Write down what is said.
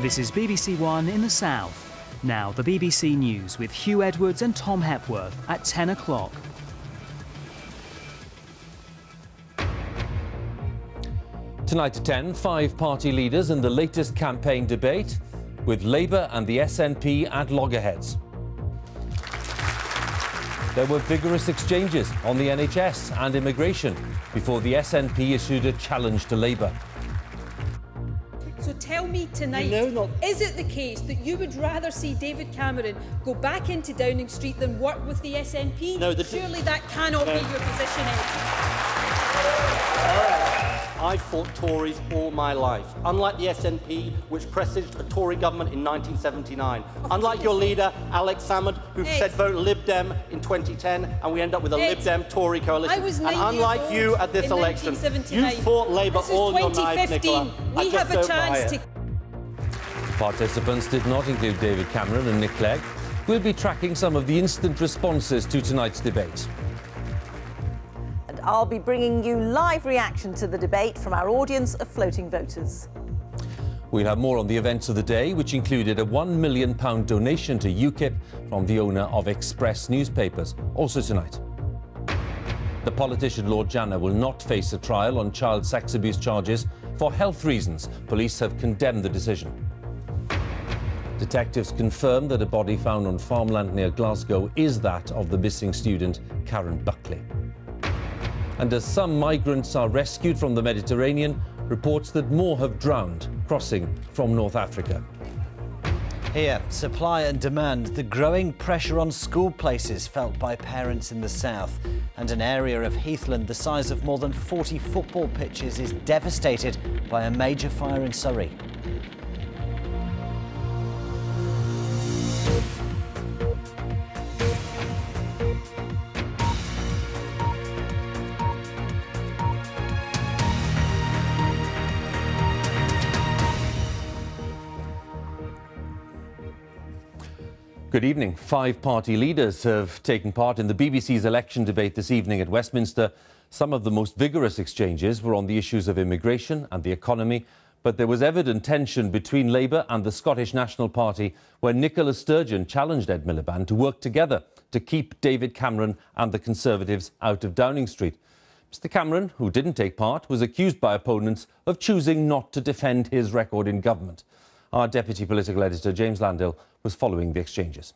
This is BBC One in the South. Now, the BBC News with Huw Edwards and Tom Hepworth at 10 o'clock. Tonight at 10, five party leaders in the latest campaign debate with Labour and the SNP at loggerheads. There were vigorous exchanges on the NHS and immigration before the SNP issued a challenge to Labour. So tell me tonight, You know is it the case that you would rather see David Cameron go back into Downing Street than work with the SNP? No, the- Surely that cannot be your position, Ed. I've fought Tories all my life. Unlike the SNP, which presaged a Tory government in 1979. Unlike your leader, Alex Salmond, who Ed. said vote Lib Dem in 2010, and we end up with a Ed. Lib Dem Tory coalition. I was and unlike you at this election, you fought Labour all your life, 2015. Nicola. I We just have a don't buy chance it. to Participants did not include David Cameron and Nick Clegg. We'll be tracking some of the instant responses to tonight's debate. I'll be bringing you live reaction to the debate from our audience of floating voters. We'll have more on the events of the day, which included a £1 million donation to UKIP from the owner of Express newspapers, also tonight. The politician Lord Janner will not face a trial on child sex abuse charges for health reasons. Police have condemned the decision. Detectives confirm that a body found on farmland near Glasgow is that of the missing student Karen Buckley. And as some migrants are rescued from the Mediterranean, reports that more have drowned crossing from North Africa. Here, supply and demand, the growing pressure on school places felt by parents in the south. And an area of Heathland the size of more than 40 football pitches is devastated by a major fire in Surrey. Good evening. Five party leaders have taken part in the BBC's election debate this evening at Westminster. Some of the most vigorous exchanges were on the issues of immigration and the economy, but there was evident tension between Labour and the Scottish National Party when Nicola Sturgeon challenged Ed Miliband to work together to keep David Cameron and the Conservatives out of Downing Street. Mr Cameron, who didn't take part, was accused by opponents of choosing not to defend his record in government. Our deputy political editor, James Landale, was following the exchanges.